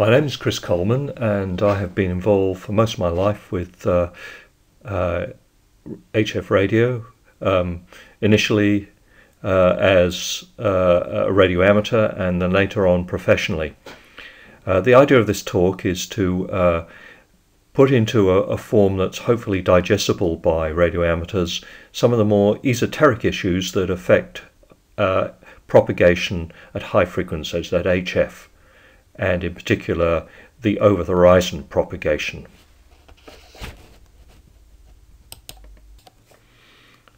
My name is Chris Coleman, and I have been involved for most of my life with uh, uh, HF radio. Um, initially uh, as uh, a radio amateur, and then later on professionally. Uh, the idea of this talk is to uh, put into a, a, form that's hopefully digestible by radio amateurs some of the more esoteric issues that affect propagation at high frequencies, at HF and in particular the over the horizon propagation.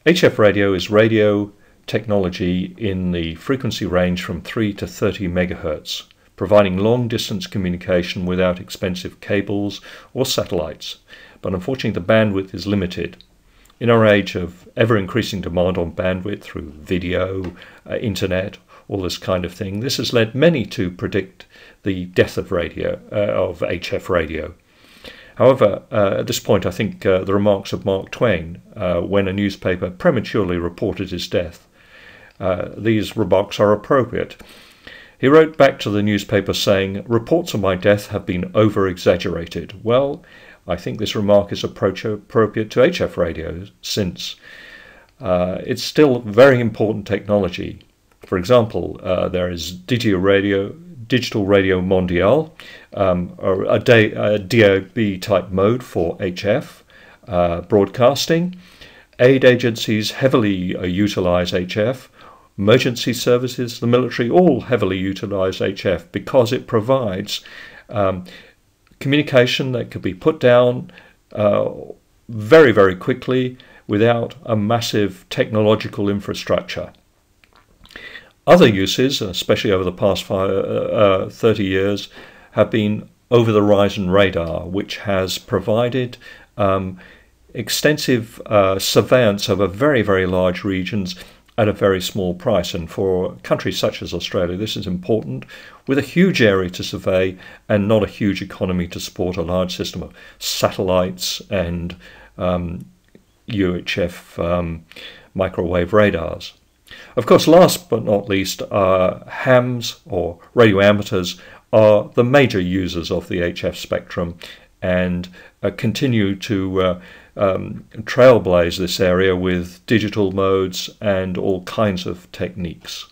HF radio is radio technology in the frequency range from 3 to 30 megahertz, providing long distance communication without expensive cables or satellites. But unfortunately, the bandwidth is limited. In our age of ever increasing demand on bandwidth through video, uh, internet, all this kind of thing. This has led many to predict the death of radio, uh, of HF radio. However, uh, at this point, I think uh, the remarks of Mark Twain, uh, when a newspaper prematurely reported his death, uh, these remarks are appropriate. He wrote back to the newspaper saying, Reports of my death have been over exaggerated. Well, I think this remark is appropriate to HF radio since uh, it's still very important technology. For example, there is Digital Radio, Digital Radio Mondiale, um, a, a, DAB type mode for HF uh, broadcasting. Aid agencies heavily uh, utilize HF. Emergency services, the military, all heavily utilize HF because it provides um, communication that could be put down uh, very, very quickly without a massive technological infrastructure. Other uses, especially over the past five, uh, uh, 30 years, have been over the horizon radar, which has provided um, extensive uh, surveillance over very, very large regions at a very small price. And for countries such as Australia, this is important with a huge area to survey and not a huge economy to support a large system of satellites and um, UHF um, microwave radars. Of course, last but not least, uh, hams or radio amateurs are the major users of the HF spectrum and uh, continue to uh, um, trailblaze this area with digital modes and all kinds of techniques.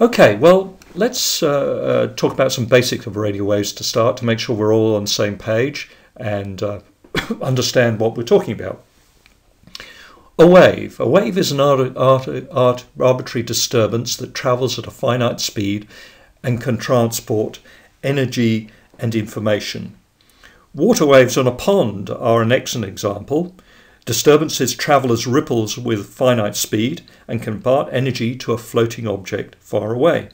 Okay, well, let's uh, uh, talk about some basics of radio waves to start to make sure we're all on the same page and uh, understand what we're talking about. A wave. A wave is an art, art, art, arbitrary disturbance that travels at a finite speed and can transport energy and information. Water waves on a pond are an excellent example. Disturbances travel as ripples with finite speed and can impart energy to a floating object far away.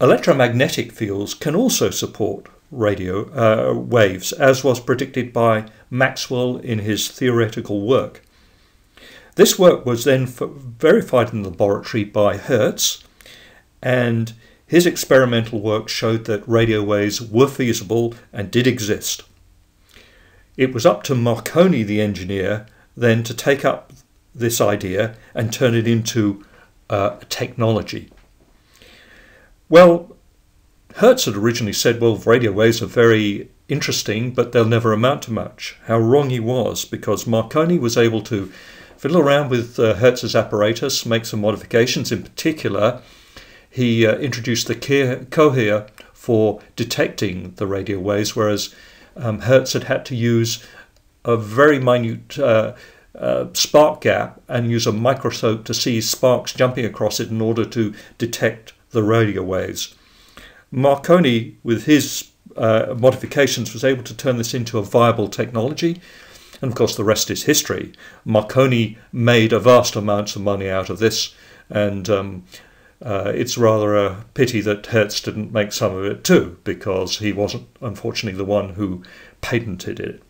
Electromagnetic fields can also support radio uh, waves, as was predicted by Maxwell in his theoretical work. This work was then verified in the laboratory by Hertz, and his experimental work showed that radio waves were feasible and did exist. It was up to Marconi, the engineer, then to take up this idea and turn it into uh, technology. Well, Hertz had originally said, well, radio waves are very interesting, but they'll never amount to much. How wrong he was, because Marconi was able to fiddle around with uh, Hertz's apparatus, make some modifications. In particular, he uh, introduced the coherer for detecting the radio waves, whereas um, Hertz had had to use a very minute uh, uh, spark gap and use a microscope to see sparks jumping across it in order to detect the radio waves. Marconi, with his uh, modifications, was able to turn this into a viable technology. And of course, the rest is history. Marconi made a vast amounts of money out of this, and um, uh, it's rather a pity that Hertz didn't make some of it too, because he wasn't, unfortunately, the one who patented it.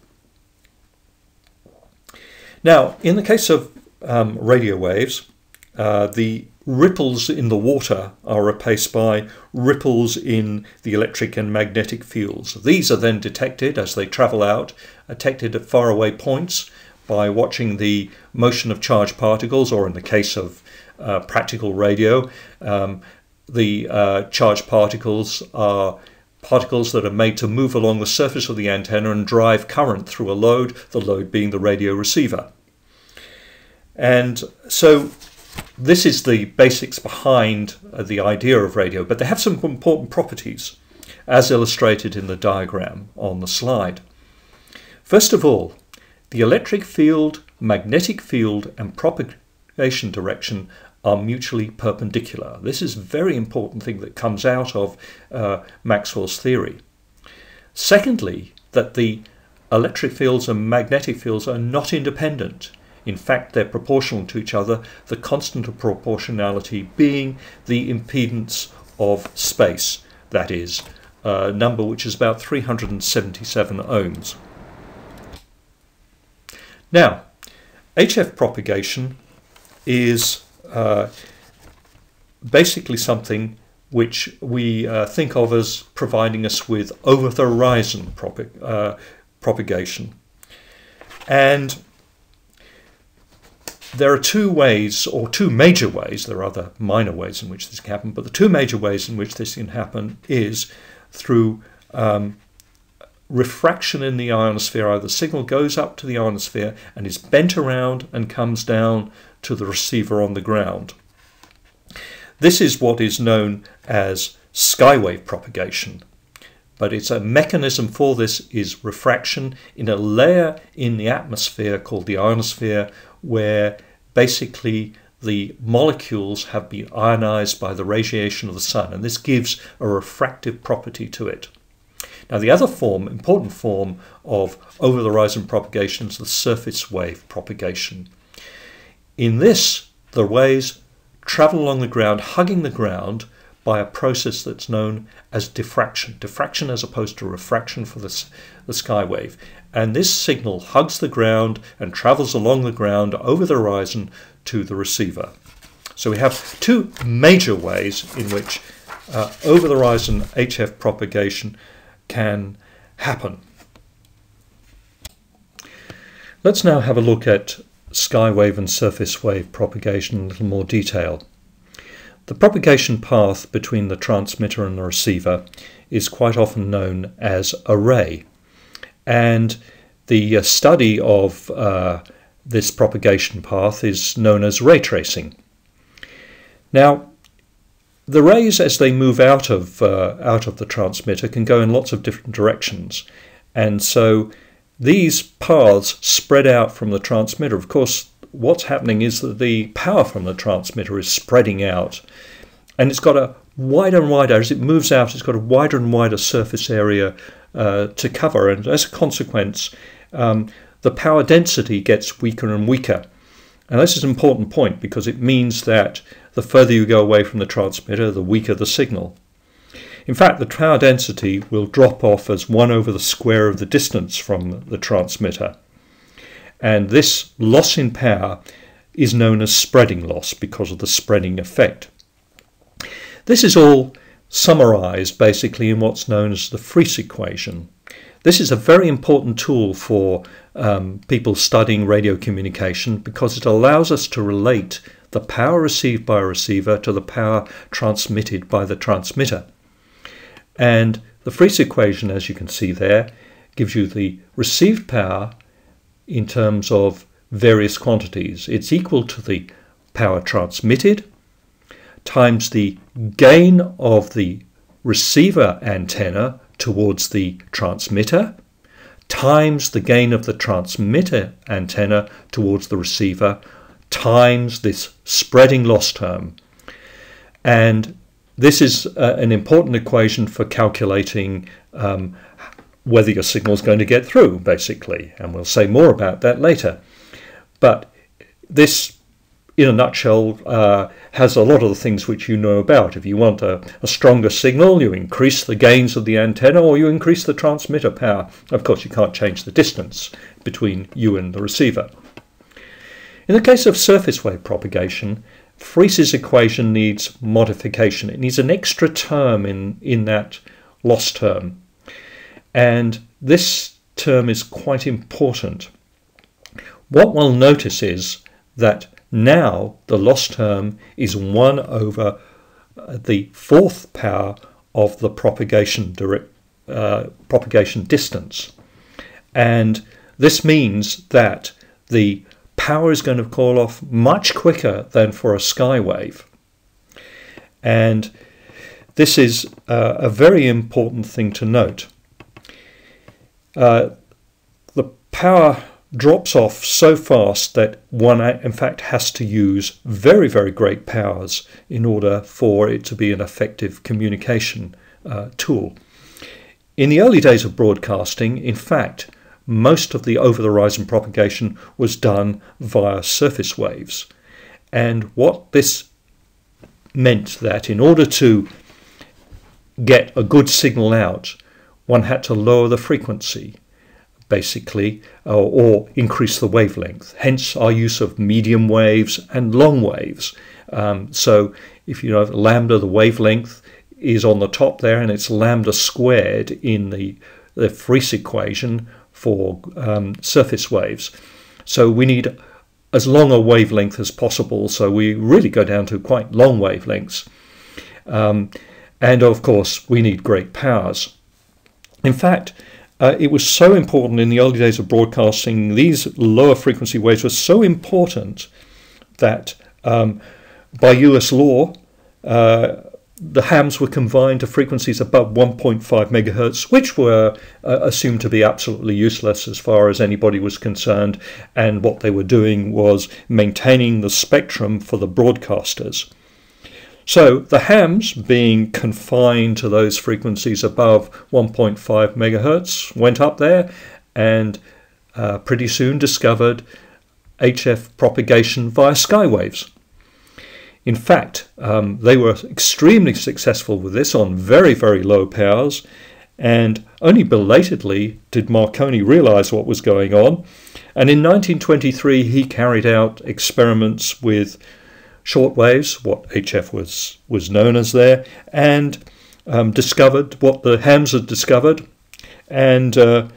Now, in the case of um, radio waves, uh, the ripples in the water are replaced by ripples in the electric and magnetic fields. These are then detected as they travel out, detected at faraway points by watching the motion of charged particles, or in the case of uh, practical radio, um, the uh, charged particles are particles that are made to move along the surface of the antenna and drive current through a load, the load being the radio receiver. And so this is the basics behind uh, the idea of radio, but they have some important properties, as illustrated in the diagram on the slide. First of all, the electric field, magnetic field, and direction are mutually perpendicular. This is a very important thing that comes out of uh, Maxwell's theory. Secondly, that the electric fields and magnetic fields are not independent. In fact, they're proportional to each other, the constant of proportionality being the impedance of space, that is, a number which is about 377 ohms. Now, HF propagation is uh, basically something which we uh, think of as providing us with over the horizon prop- uh, propagation. And there are two ways, or two major ways, there are other minor ways in which this can happen, but the two major ways in which this can happen is through um, refraction in the ionosphere. Either the signal goes up to the ionosphere and is bent around and comes down to the receiver on the ground. This is what is known as skywave propagation but it's a mechanism for this is refraction in a layer in the atmosphere called the ionosphere where basically the molecules have been ionized by the radiation of the sun, and this gives a refractive property to it. Now, the other form, important form of over the horizon propagation is the surface wave propagation. In this, the waves travel along the ground, hugging the ground by a process that's known as diffraction. Diffraction as opposed to refraction for the, the sky wave and this signal hugs the ground and travels along the ground over the horizon to the receiver. So we have two major ways in which uh, over the horizon HF propagation can happen. Let's now have a look at skywave and surface wave propagation in a little more detail. The propagation path between the transmitter and the receiver is quite often known as a ray. And the uh, study of uh, this propagation path is known as ray tracing. Now, the rays, as they move out of uh, out of the transmitter, can go in lots of different directions, and so these paths spread out from the transmitter. Of course, what's happening is that the power from the transmitter is spreading out, and it's got a wider and wider as it moves out. It's got a wider and wider surface area uh, to cover, and as a consequence, um, the power density gets weaker and weaker. And this is an important point because it means that the further you go away from the transmitter, the weaker the signal. In fact, the power density will drop off as 1 over the square of the distance from the transmitter. And this loss in power is known as spreading loss because of the spreading effect. This is all summarized basically in what's known as the Friis equation. This is a very important tool for um, people studying radio communication because it allows us to relate the power received by a receiver to the power transmitted by the transmitter. And the Friis equation, as you can see there, gives you the received power in terms of various quantities. It's equal to the power transmitted times the gain of the receiver antenna towards the transmitter times the gain of the transmitter antenna towards the receiver times this spreading loss term. And this is uh, an important equation for calculating um, whether your signal is going to get through, basically. And we'll say more about that later. But this in a nutshell, uh, has a lot of the things which you know about. If you want a, a, stronger signal, you increase the gains of the antenna or you increase the transmitter power. Of course, you can't change the distance between you and the receiver. In the case of surface wave propagation, Friis's equation needs modification. It needs an extra term in, in that loss term. And this term is quite important. What we'll notice is that now the loss term is 1 over the fourth power of the propagation, uh, propagation distance. And this means that the power is going to call off much quicker than for a sky wave. And this is uh, a very important thing to note. Uh, the power drops off so fast that one in fact has to use very very great powers in order for it to be an effective communication uh, tool. In the early days of broadcasting, in fact, most of the over the horizon propagation was done via surface waves. And what this meant that in order to get a good signal out, one had to lower the frequency basically, uh, or increase the wavelength. Hence our use of medium waves and long waves. Um, so if you know lambda, the wavelength is on the top there, and it's lambda squared in the, the Friis equation for um, surface waves. So we need as long a wavelength as possible. So we really go down to quite long wavelengths. Um, and of course, we need great powers. In fact, uh, it was so important in the early days of broadcasting. These lower frequency waves were so important that um, by US law, uh, the hams were confined to frequencies above 1.5 megahertz, which were uh, assumed to be absolutely useless as far as anybody was concerned. And what they were doing was maintaining the spectrum for the broadcasters. So the hams, being confined to those frequencies above 1.5 megahertz, went up there and uh, pretty soon discovered HF propagation via skywaves. In fact, um, they were extremely successful with this on very, very low powers, and only belatedly did Marconi realize what was going on. And in 1923, he carried out experiments with shortwaves, what HF was, was known as there, and um, discovered what the hams had discovered, and uh,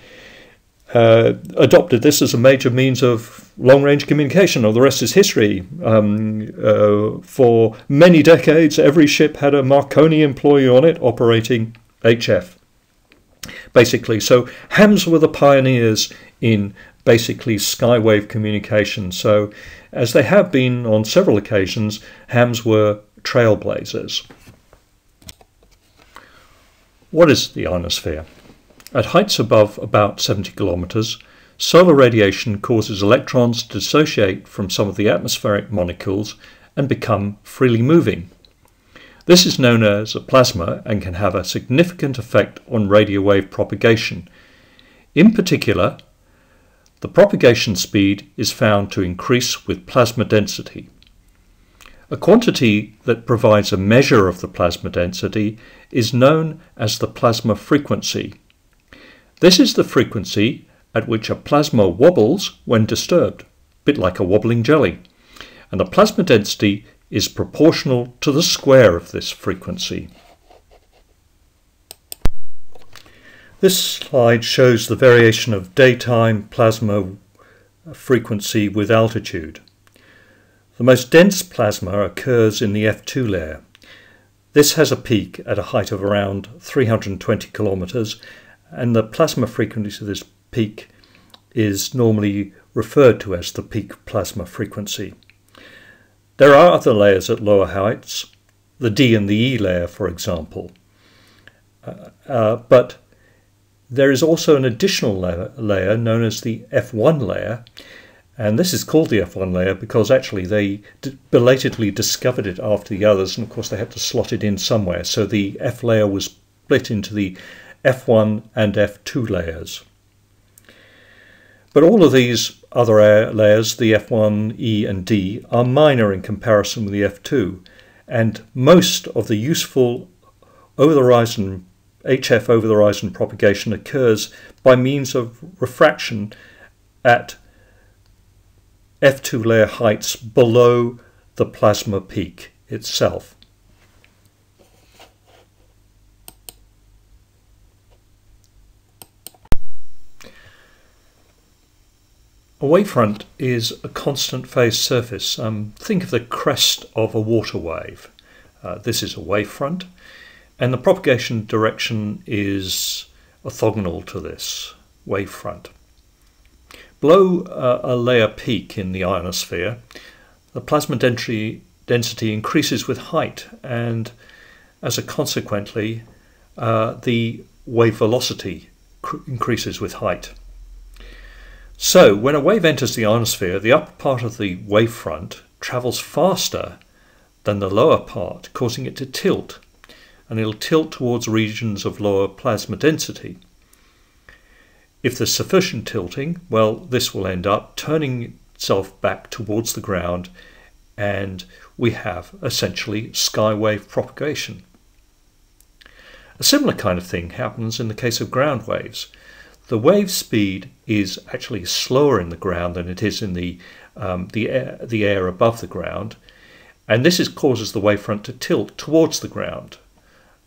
uh, adopted this as a major means of long range communication. Or the rest is history. Um, uh, for many decades, every ship had a Marconi employee on it operating HF. Basically, so hams were the pioneers in basically skywave communication. So as they have been on several occasions, hams were trailblazers. What is the ionosphere? At heights above about 70 kilometers, solar radiation causes electrons to dissociate from some of the atmospheric molecules and become freely moving. This is known as a plasma and can have a significant effect on radio wave propagation. In particular, the propagation speed is found to increase with plasma density. A quantity that provides a measure of the plasma density is known as the plasma frequency. This is the frequency at which a plasma wobbles when disturbed, a bit like a wobbling jelly, and the plasma density is proportional to the square of this frequency. This slide shows the variation of daytime plasma frequency with altitude. The most dense plasma occurs in the F2 layer. This has a peak at a height of around 320 kilometers and the plasma frequency of this peak is normally referred to as the peak plasma frequency. There are other layers at lower heights, the D and the E layer for example, uh, uh, but there is also an additional layer, layer known as the F1 layer, and this is called the F1 layer because actually they belatedly discovered it after the others, and of course they had to slot it in somewhere. So the F layer was split into the F1 and F2 layers. But all of these other layers, the F1, E and D, are minor in comparison with the F2, and most of the useful over-the-horizon HF over the horizon propagation occurs by means of refraction at F2 layer heights below the plasma peak itself. A wavefront is a constant phase surface. Um, think of the crest of a water wave. Uh, this is a wavefront, and the propagation direction is orthogonal to this wavefront. Below uh, a layer peak in the ionosphere, the plasma density, density increases with height, and as a consequently, uh, the wave velocity increases with height. So, when a wave enters the ionosphere, the upper part of the wavefront travels faster than the lower part, causing it to tilt, and it'll tilt towards regions of lower plasma density. If there's sufficient tilting, well, this will end up turning itself back towards the ground, and we have essentially skywave propagation. A similar kind of thing happens in the case of ground waves. The wave speed is actually slower in the ground than it is in the, um, the, air, the air above the ground, and this is, causes the wavefront to tilt towards the ground.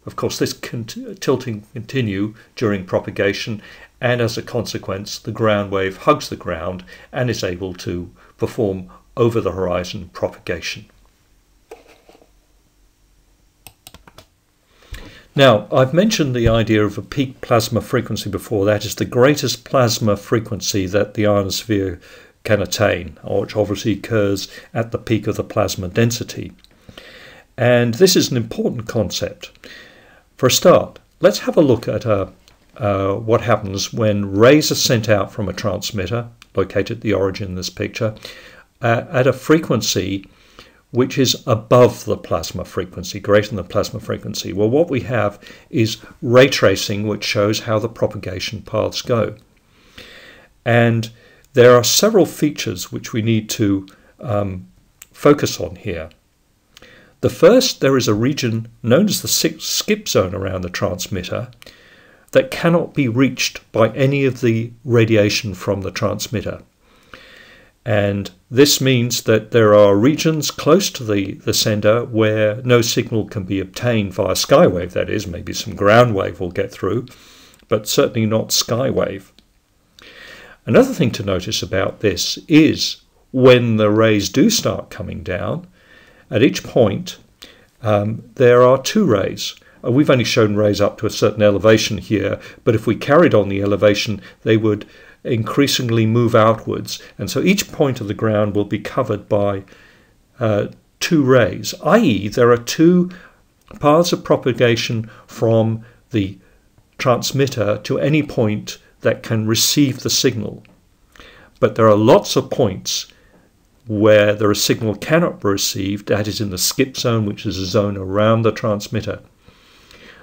Of course, this can tilting continue during propagation, and as a consequence, the ground wave hugs the ground and is able to perform over the horizon propagation. Now, I've mentioned the idea of a peak plasma frequency before. That is the greatest plasma frequency that the ionosphere can attain, which obviously occurs at the peak of the plasma density. And this is an important concept. For a start, let's have a look at uh, uh, what happens when rays are sent out from a transmitter, located at the origin in this picture, uh, at a frequency which is above the plasma frequency, greater than the plasma frequency. Well, what we have is ray tracing, which shows how the propagation paths go. And there are several features which we need to um, focus on here. The first, there is a region known as the skip zone around the transmitter that cannot be reached by any of the radiation from the transmitter. And this means that there are regions close to the, the sender where no signal can be obtained via skywave, that is, maybe some ground wave will get through, but certainly not skywave. Another thing to notice about this is when the rays do start coming down, at each point um, there are two rays. Uh, we've only shown rays up to a certain elevation here, but if we carried on the elevation, they would increasingly move outwards. And so each point of the ground will be covered by uh, two rays, i.e., there are two paths of propagation from the transmitter to any point that can receive the signal. But there are lots of points where the signal cannot be received, that is in the skip zone, which is a zone around the transmitter.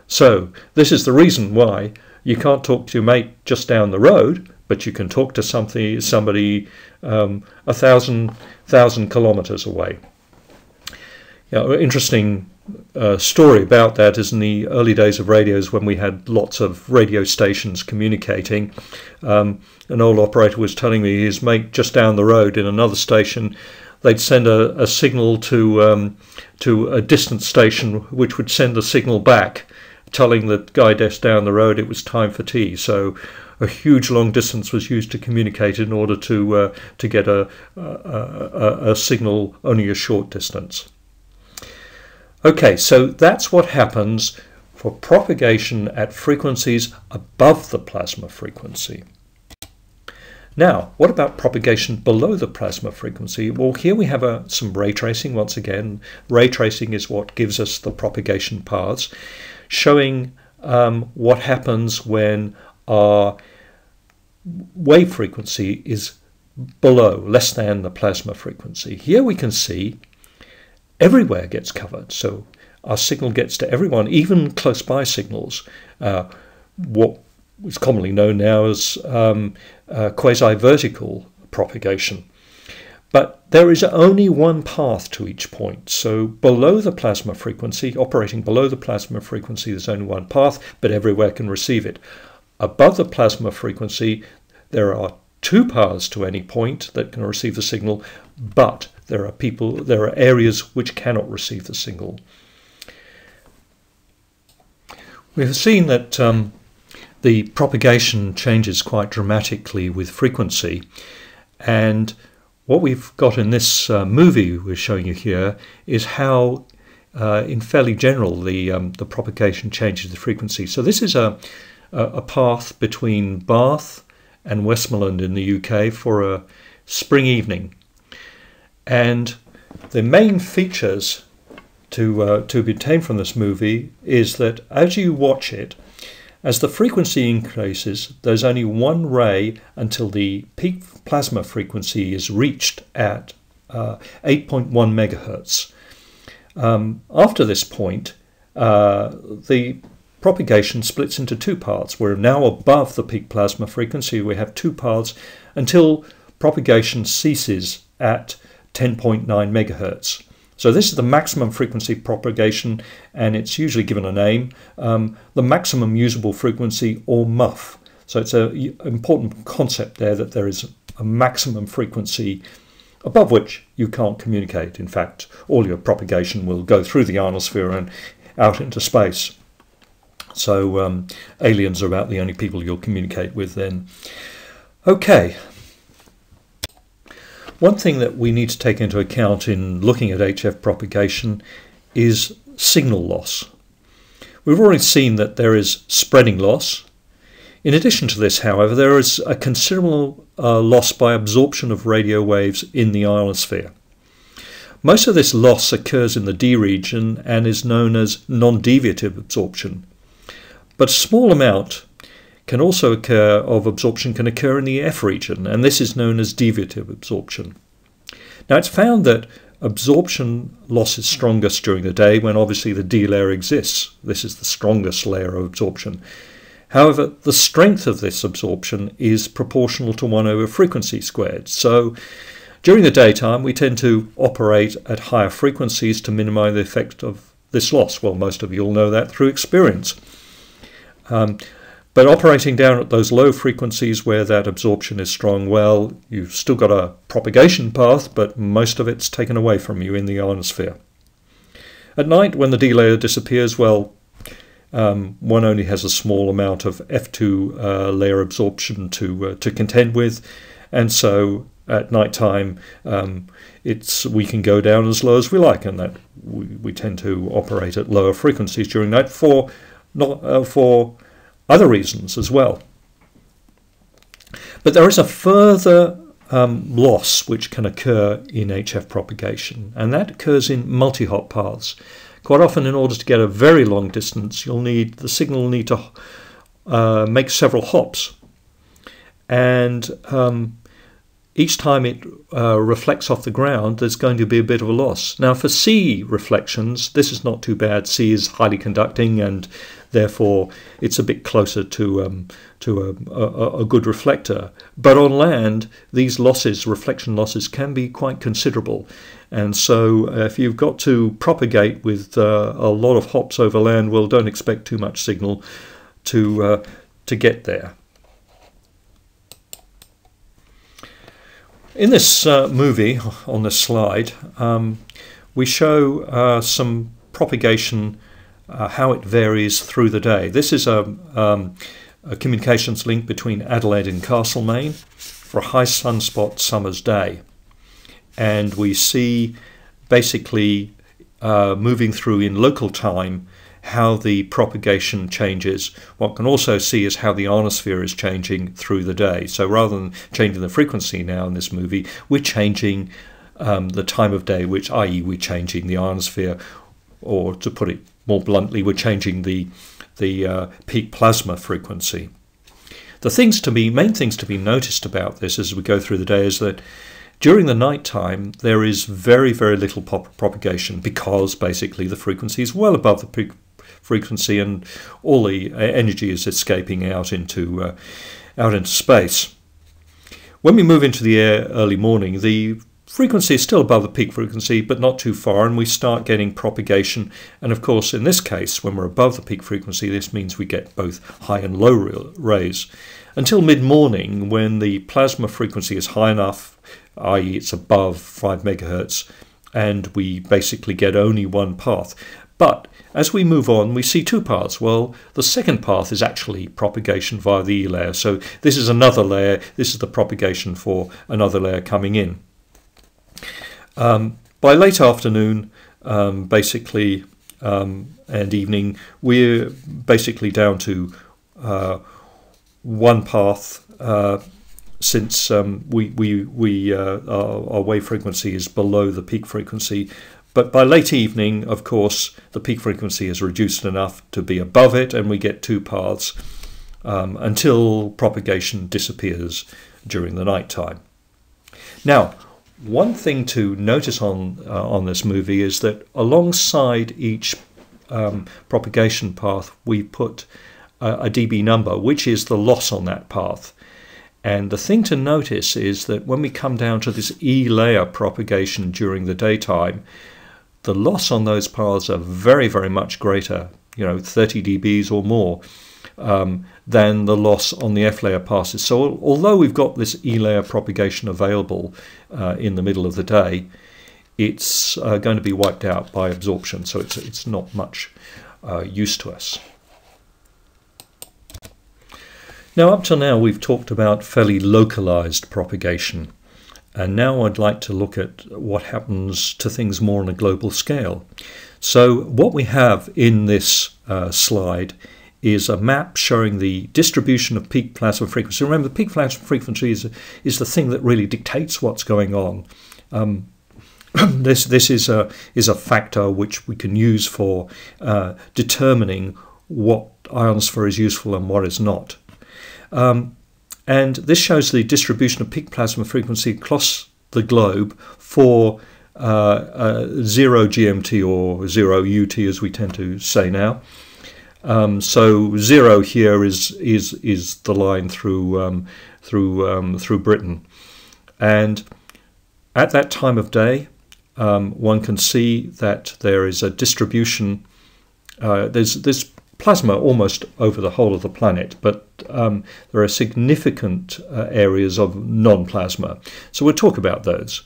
So, this is the reason why you can't talk to your mate just down the road but you can talk to something, somebody um, a thousand thousand kilometers away. You know, interesting uh, story about that is in the early days of radios when we had lots of radio stations communicating. Um, an old operator was telling me his mate just down the road in another station, they'd send a, a signal to um, to a distant station, which would send a signal back, telling the guy just down the road it was time for tea. So a huge long distance was used to communicate in order to uh, to get a, a, a, signal only a short distance. Okay, so that's what happens for propagation at frequencies above the plasma frequency. Now, what about propagation below the plasma frequency? Well, here we have a, some ray tracing once again. Ray tracing is what gives us the propagation paths, showing um, what happens when our wave frequency is below, less than the plasma frequency. Here we can see everywhere gets covered. So our signal gets to everyone, even close by signals. Uh, what is commonly known now as um, uh, quasi vertical propagation. But there is only one path to each point. So below the plasma frequency, operating below the plasma frequency, there's only one path, but everywhere can receive it. Above the plasma frequency, there are two paths to any point that can receive the signal, but there are people, there are areas which cannot receive the signal. We've seen that um, the propagation changes quite dramatically with frequency, and what we've got in this uh, movie we're showing you here is how, uh, in fairly general, the um, the propagation changes the frequency. So this is a a path between Bath and Westmorland in the UK for a spring evening. And the main features to, uh, to be obtained from this movie is that as you watch it, as the frequency increases, there's only one ray until the peak plasma frequency is reached at uh, 8.1 megahertz. Um, after this point, uh, the propagation splits into two parts. We're now above the peak plasma frequency. We have two paths until propagation ceases at 10.9 megahertz. So this is the maximum frequency propagation, and it's usually given a name, um, the maximum usable frequency or MUF. So it's an important concept there that there is a maximum frequency above which you can't communicate. In fact, all your propagation will go through the ionosphere and out into space. So um, aliens are about the only people you'll communicate with then. Okay. One thing that we need to take into account in looking at HF propagation is signal loss. We've already seen that there is spreading loss. In addition to this, however, there is a considerable uh, loss by absorption of radio waves in the ionosphere. Most of this loss occurs in the D region and is known as non-deviative absorption. But a small amount can also occur of absorption can occur in the F region, and this is known as deviative absorption. Now it's found that absorption loss is strongest during the day when obviously the D layer exists. This is the strongest layer of absorption. However, the strength of this absorption is proportional to 1 over frequency squared. So during the daytime, we tend to operate at higher frequencies to minimize the effect of this loss. Well, most of you will know that through experience. Um, but operating down at those low frequencies where that absorption is strong, well, you've still got a propagation path, but most of it's taken away from you in the ionosphere. At night, when the D layer disappears, well, um, one only has a small amount of F2 uh, layer absorption to uh, to contend with, and so at night time um, it's we can go down as low as we like, and that we, we tend to operate at lower frequencies during night for not uh, for other reasons as well. But there is a further um, loss which can occur in HF propagation, and that occurs in multi-hop paths. Quite often, in order to get a very long distance, you'll need the signal will need to uh, make several hops, and um, each time it uh, reflects off the ground, there's going to be a bit of a loss. Now, for sea reflections, this is not too bad. Sea is highly conducting, and therefore it's a bit closer to um, to a, a, a, good reflector. But on land, these losses, reflection losses, can be quite considerable. And so, uh, if you've got to propagate with uh, a lot of hops over land, well, don't expect too much signal to uh, to get there. In this uh, movie, on this slide, um, we show uh, some propagation, uh, how it varies through the day. This is a, um, a, communications link between Adelaide and Castlemaine for a high sunspot summer's day. And we see basically uh, moving through in local time how the propagation changes. What can also see is how the ionosphere is changing through the day. So rather than changing the frequency now in this movie, we're changing um, the time of day, which i.e. we're changing the ionosphere, or to put it more bluntly, we're changing the the uh, peak plasma frequency. The things to be main things to be noticed about this as we go through the day is that during the night time, there is very, very little propagation because basically the frequency is well above the peak frequency, and all the uh, energy is escaping out into uh, out into space. When we move into the air early morning, the frequency is still above the peak frequency, but not too far, and we start getting propagation. And of course, in this case, when we're above the peak frequency, this means we get both high and low rays. Until mid morning, when the plasma frequency is high enough i.e., it's above 5 megahertz, and we basically get only one path. But as we move on, we see two paths. Well, the second path is actually propagation via the E layer. So this is another layer. This is the propagation for another layer coming in. Um, by late afternoon, um, basically, um, and evening, we're basically down to uh, one path uh, since um, we, we, we, uh, our, our, wave frequency is below the peak frequency. But by late evening, of course, the peak frequency is reduced enough to be above it, and we get two paths um, until propagation disappears during the night time. Now, one thing to notice on uh, on this movie is that alongside each um, propagation path, we put a, a dB number, which is the loss on that path. And the thing to notice is that when we come down to this E layer propagation during the daytime, the loss on those paths are very, very much greater, you know, 30 dBs or more, um, than the loss on the F layer passes. So although we've got this E layer propagation available uh, in the middle of the day, it's uh, going to be wiped out by absorption, so it's, it's not much uh, use to us. Now, up till now, we've talked about fairly localized propagation. And now I'd like to look at what happens to things more on a global scale. So, what we have in this uh, slide is a map showing the distribution of peak plasma frequency. Remember, the peak plasma frequency is, is the thing that really dictates what's going on. Um, this this is a is a factor which we can use for uh, determining what ionosphere is useful and what is not. Um, and this shows the distribution of peak plasma frequency across the globe for uh, uh, zero GMT or zero UT, as we tend to say now. Um, so zero here is is is the line through um, through um, through Britain, and at that time of day, um, one can see that there is a distribution. Uh, there's there's plasma almost over the whole of the planet, but um, there are significant uh, areas of non-plasma. So we'll talk about those.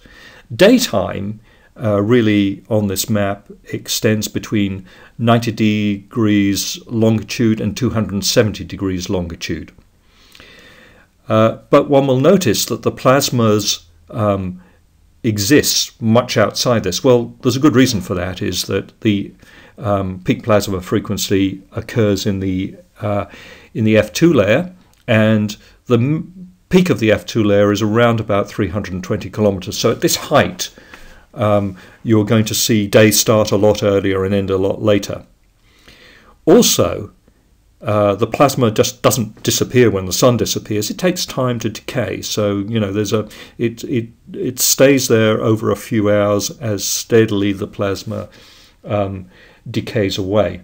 Daytime uh, really on this map extends between 90 degrees longitude and 270 degrees longitude. Uh, but one will notice that the plasmas um, exists much outside this. Well, there's a good reason for that, is that the um, peak plasma frequency occurs in the uh, in the F2 layer, and the peak of the F2 layer is around about 320 kilometers. So at this height, um, you're going to see days start a lot earlier and end a lot later. Also, uh, the plasma just doesn't disappear when the sun disappears. It takes time to decay. So you know, there's a it it it stays there over a few hours as steadily the plasma um, decays away.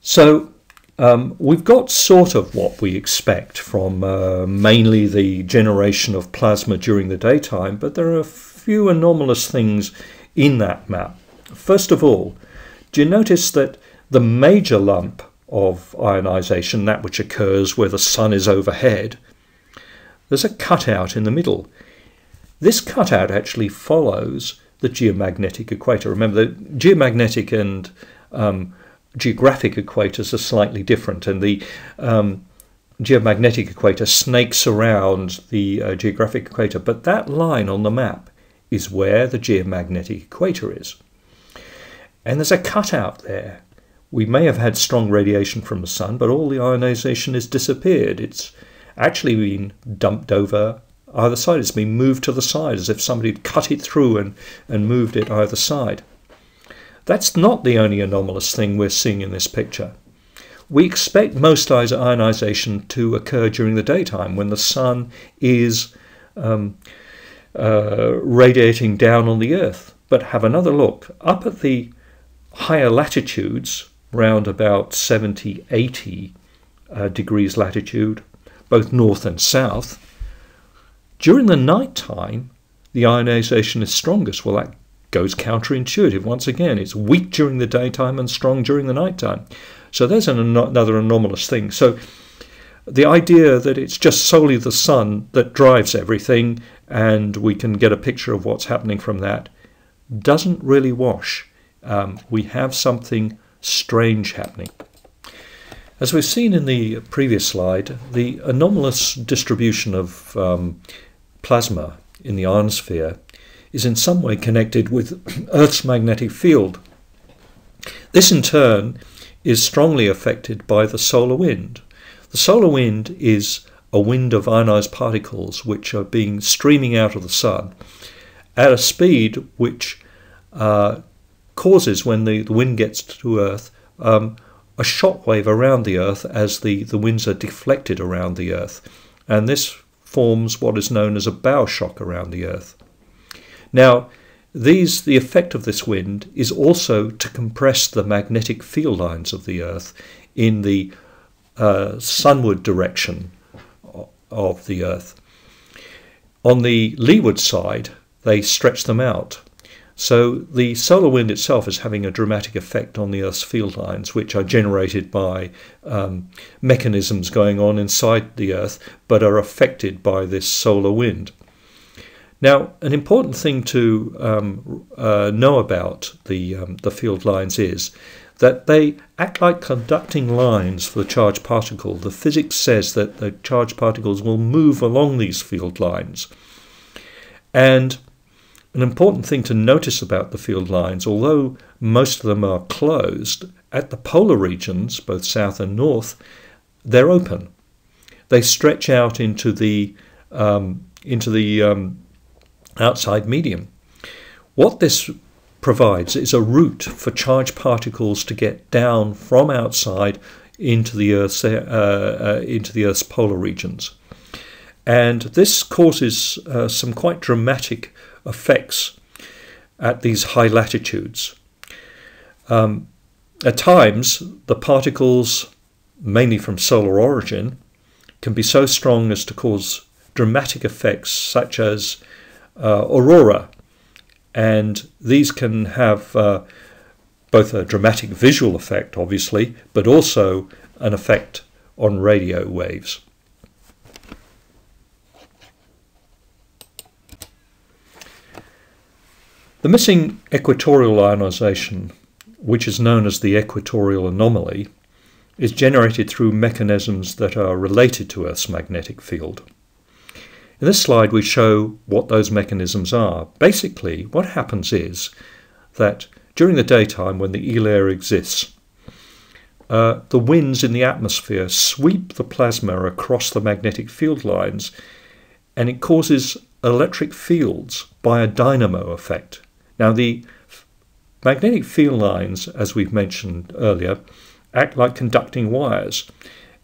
So um, we've got sort of what we expect from uh, mainly the generation of plasma during the daytime, but there are a few anomalous things in that map. First of all, do you notice that the major lump of ionization, that which occurs where the sun is overhead, there's a cutout in the middle. This cutout actually follows the geomagnetic equator. Remember, the geomagnetic and um, geographic equators are slightly different, and the um, geomagnetic equator snakes around the uh, geographic equator, but that line on the map is where the geomagnetic equator is. And there's a cutout there. We may have had strong radiation from the sun, but all the ionization has disappeared. It's actually been dumped over either side. It's been moved to the side as if somebody had cut it through and, and moved it either side. That's not the only anomalous thing we're seeing in this picture. We expect most ionization to occur during the daytime when the sun is um, uh, radiating down on the Earth. But have another look. Up at the higher latitudes, round about 70, 80 uh, degrees latitude, both north and south, during the night time, the ionization is strongest. Well, that goes counterintuitive. Once again, it's weak during the daytime and strong during the nighttime. So there's an, another anomalous thing. So the idea that it's just solely the sun that drives everything and we can get a picture of what's happening from that doesn't really wash. Um, we have something strange happening. As we've seen in the previous slide, the anomalous distribution of um, plasma in the ionosphere is in some way connected with Earth's magnetic field. This in turn is strongly affected by the solar wind. The solar wind is a wind of ionized particles which are being streaming out of the sun at a speed which uh, causes, when the, the wind gets to Earth, um, a shock wave around the Earth as the, the winds are deflected around the Earth. And this forms what is known as a bow shock around the Earth. Now, these, the effect of this wind is also to compress the magnetic field lines of the Earth in the uh, sunward direction of the Earth. On the leeward side, they stretch them out. So the solar wind itself is having a dramatic effect on the Earth's field lines, which are generated by um, mechanisms going on inside the Earth, but are affected by this solar wind. Now, an important thing to um, uh, know about the, um, the field lines is that they act like conducting lines for the charged particle. The physics says that the charged particles will move along these field lines. And an important thing to notice about the field lines, although most of them are closed, at the polar regions, both south and north, they're open. They stretch out into the um, into the um, outside medium. What this provides is a route for charged particles to get down from outside into the Earth's uh, uh, into the Earth's polar regions, and this causes uh, some quite dramatic effects at these high latitudes. Um, at times, the particles, mainly from solar origin, can be so strong as to cause dramatic effects such as uh, aurora, and these can have uh, both a dramatic visual effect, obviously, but also an effect on radio waves. The missing equatorial ionization, which is known as the equatorial anomaly, is generated through mechanisms that are related to Earth's magnetic field. In this slide, we show what those mechanisms are. Basically, what happens is that during the daytime, when the E layer exists, uh, the winds in the atmosphere sweep the plasma across the magnetic field lines and it causes electric fields by a dynamo effect. Now, the magnetic field lines, as we've mentioned earlier, act like conducting wires.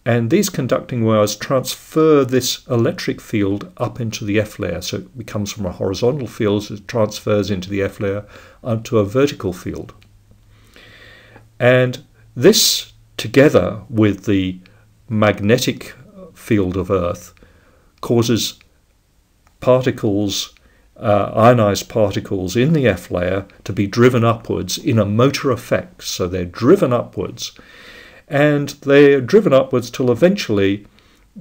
And these conducting wires transfer this electric field up into the F layer. So it becomes from a horizontal field, it transfers into the F layer onto a vertical field. And this, together with the magnetic field of Earth, causes particles uh, ionized particles in the F layer to be driven upwards in a motor effect. So they're driven upwards, and they're driven upwards till eventually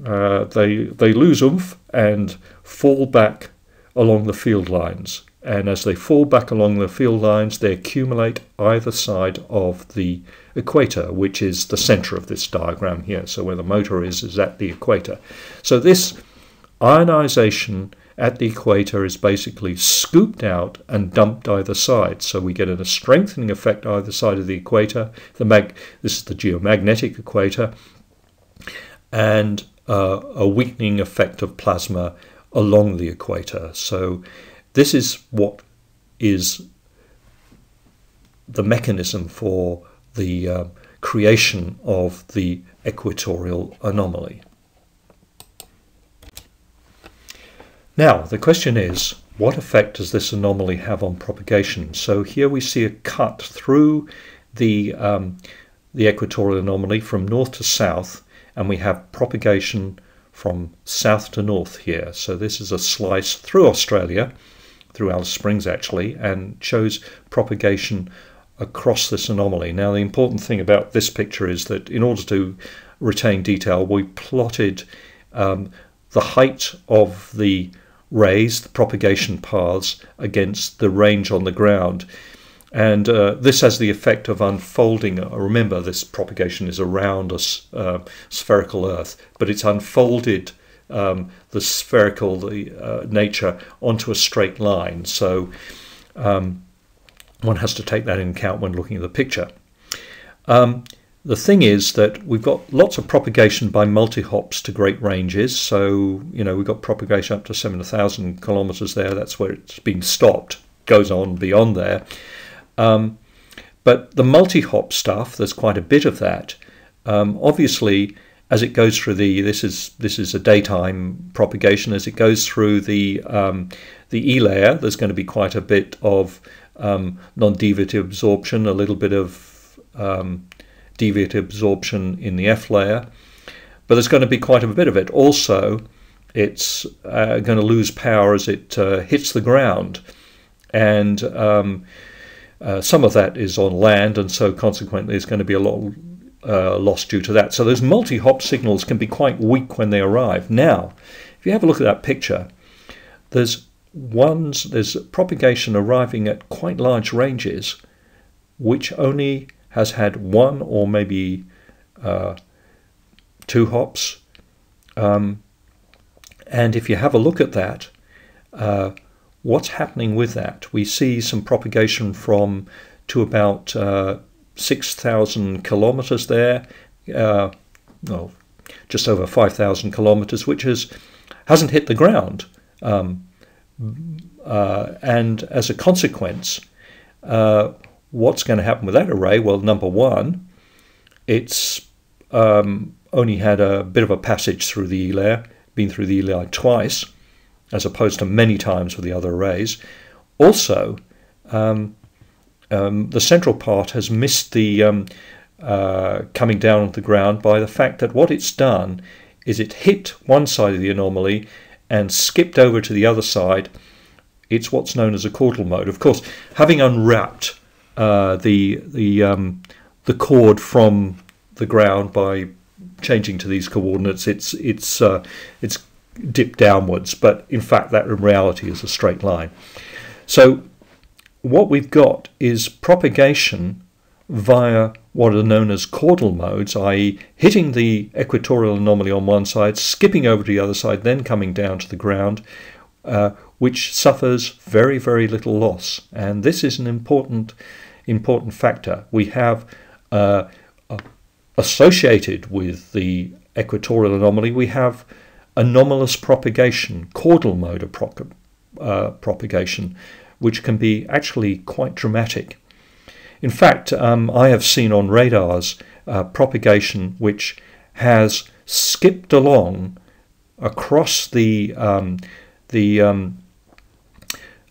uh, they they lose oomph and fall back along the field lines. And as they fall back along the field lines, they accumulate either side of the equator, which is the center of this diagram here. So where the motor is, is at the equator. So this ionization at the equator is basically scooped out and dumped either side. So we get a strengthening effect either side of the equator. The mag- this is the geomagnetic equator, and uh, a weakening effect of plasma along the equator. So this is what is the mechanism for the uh, creation of the equatorial anomaly. Now, the question is, what effect does this anomaly have on propagation? So here we see a cut through the, um, the equatorial anomaly from north to south, and we have propagation from south to north here. So this is a slice through Australia, through Alice Springs actually, and shows propagation across this anomaly. Now, the important thing about this picture is that in order to retain detail, we plotted um, the height of the rays, the propagation paths, against the range on the ground. And uh, this has the effect of unfolding. Uh, remember, this propagation is around a uh, spherical Earth, but it's unfolded um, the spherical the, uh, nature onto a straight line. So um, one has to take that in account when looking at the picture. Um, the thing is that we've got lots of propagation by multi-hops to great ranges. So, you know, we've got propagation up to 7,000 kilometers there. That's where it's been stopped. Goes on beyond there. Um, but the multi-hop stuff, there's quite a bit of that. Um, obviously, as it goes through the this is this is a daytime propagation as it goes through the um, the E layer. There's going to be quite a bit of um, non-deviative absorption, a little bit of deviative absorption in the F layer, but there's going to be quite a bit of it. Also, it's uh, going to lose power as it uh, hits the ground, and um, uh, some of that is on land, and so consequently, there's going to be a lot uh, lost due to that. So those multi-hop signals can be quite weak when they arrive. Now, if you have a look at that picture, there's ones there's propagation arriving at quite large ranges, which only has had one or maybe uh, two hops. Um, and if you have a look at that, uh, what's happening with that? We see some propagation from to about uh, 6,000 kilometers there, uh, well, just over 5,000 kilometers, which has, hasn't hit the ground. Um, uh, and as a consequence, uh, what's going to happen with that array? Well, number one, it's um, only had a bit of a passage through the layer, been through the layer twice, as opposed to many times with the other arrays. Also, um, um, the central part has missed the um, uh, coming down on the ground by the fact that what it's done is it hit one side of the anomaly and skipped over to the other side. It's what's known as a chordal mode. Of course, having unwrapped uh, the the um, the chord from the ground by changing to these coordinates, it's it's uh, it's dipped downwards, but in fact that in reality is a straight line. So what we've got is propagation via what are known as chordal modes, i.e., hitting the equatorial anomaly on one side, skipping over to the other side, then coming down to the ground, uh, which suffers very, very little loss. And this is an important, important factor. We have uh, associated with the equatorial anomaly, we have anomalous propagation, chordal mode of pro- uh, propagation, which can be actually quite dramatic. In fact, um, I have seen on radars uh, propagation which has skipped along across the um, the um,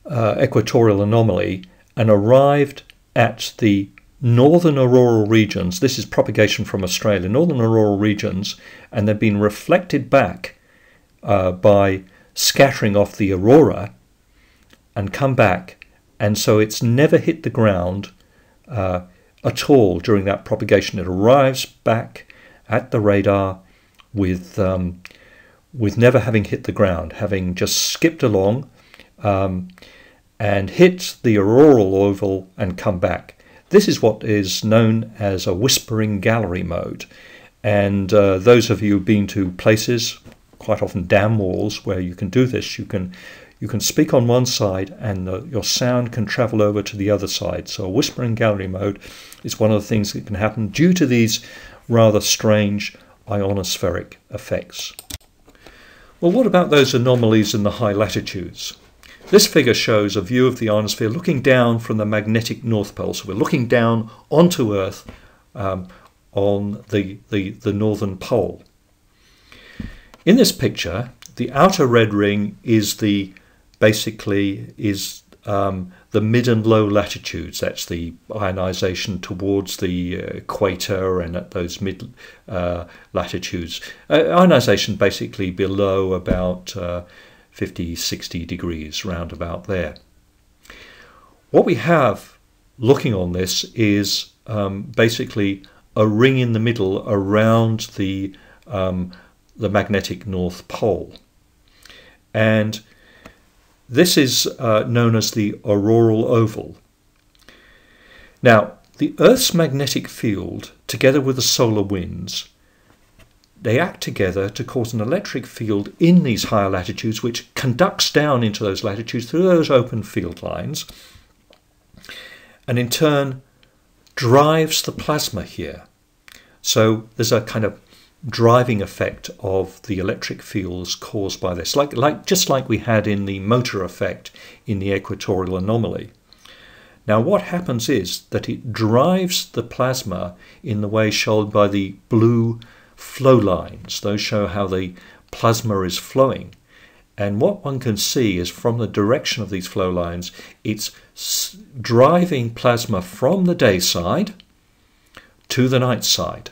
uh, equatorial anomaly and arrived at the northern auroral regions. This is propagation from Australia, northern auroral regions, and they've been reflected back uh, by scattering off the aurora and come back. And so it's never hit the ground uh, at all during that propagation. It arrives back at the radar with, um, with never having hit the ground, having just skipped along um, and hit the auroral oval and come back. This is what is known as a whispering gallery mode. And uh, those of you who've been to places, quite often dam walls, where you can do this, you can you can speak on one side and your sound can travel over to the other side. So, a whispering gallery mode is one of the things that can happen due to these rather strange ionospheric effects. Well, what about those anomalies in the high latitudes? This figure shows a view of the ionosphere looking down from the magnetic North Pole. So we're looking down onto Earth um, on the, the, the northern pole. In this picture, the outer red ring is the basically is um, the mid and low latitudes. That's the ionization towards the equator and at those mid uh, latitudes. Uh, ionization basically below about uh, 50, 60 degrees, round about there. What we have looking on this is um, basically a ring in the middle around the um, the magnetic north pole, and this is uh, known as the auroral oval. Now, the Earth's magnetic field, together with the solar winds, they act together to cause an electric field in these higher latitudes, which conducts down into those latitudes through those open field lines, and in turn drives the plasma here. So there's a kind of driving effect of the electric fields caused by this, like, like just like we had in the motor effect in the equatorial anomaly. Now, what happens is that it drives the plasma in the way shown by the blue flow lines. Those show how the plasma is flowing. And what one can see is from the direction of these flow lines, it's driving plasma from the day side to the night side.